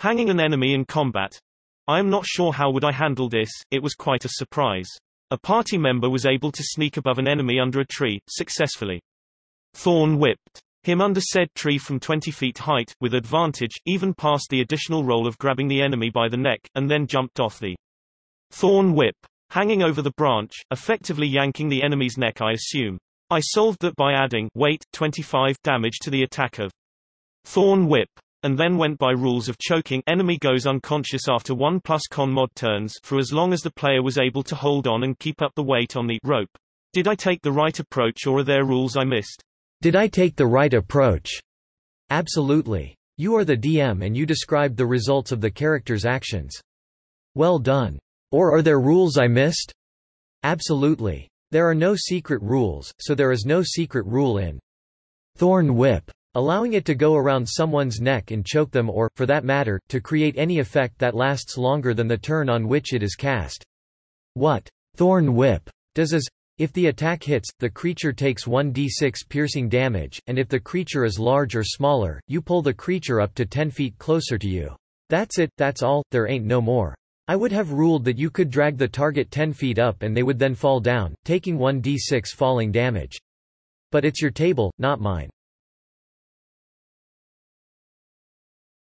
Hanging an enemy in combat. I am not sure how would I handle this, it was quite a surprise. A party member was able to sneak above an enemy under a tree, successfully. Thorn whipped him under said tree from 20 feet height, with advantage, even past the additional roll of grabbing the enemy by the neck, and then jumped off the thorn whip, hanging over the branch, effectively yanking the enemy's neck I assume. I solved that by adding weight 25 damage to the attack of thorn whip and then went by rules of choking enemy goes unconscious after 1 plus con mod turns for as long as the player was able to hold on and keep up the weight on the rope. Did I take the right approach or are there rules I missed? Did I take the right approach? Absolutely. You are the DM and you described the results of the character's actions. Well done. Or are there rules I missed? Absolutely. There are no secret rules, so there is no secret rule in Thorn Whip allowing it to go around someone's neck and choke them or, for that matter, to create any effect that lasts longer than the turn on which it is cast. What Thorn Whip does is, if the attack hits, the creature takes 1d6 piercing damage, and if the creature is large or smaller, you pull the creature up to 10 feet closer to you. That's it, that's all, there ain't no more. I would have ruled that you could drag the target 10 feet up and they would then fall down, taking 1d6 falling damage. But it's your table, not mine.